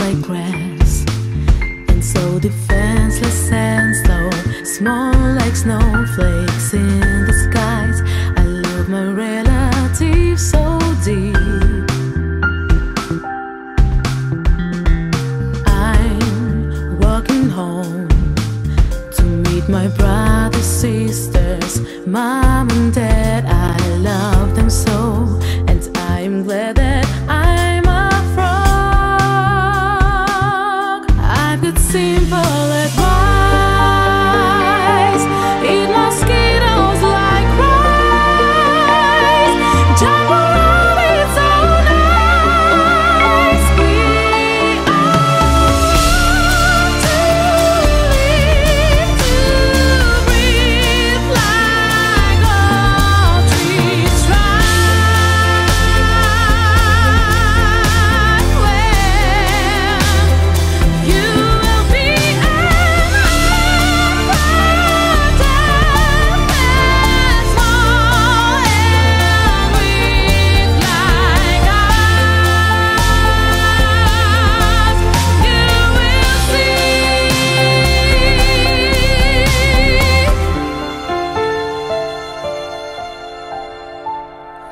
like grass. And so defenseless and so Small like snowflakes in the skies. I love my relative so deep. I'm walking home To meet my brothers, sisters Mom and dad, I love them so And I'm glad that.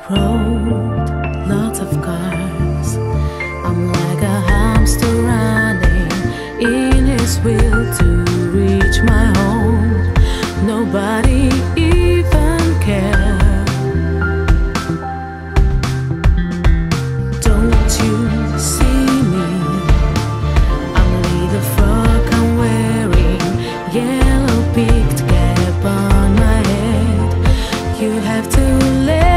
road, lots of cars. I'm like a hamster running in his wheel to reach my home. Nobody even cares. Don't you see me? I'm the I'm wearing, yellow peaked cap on my head. You have to let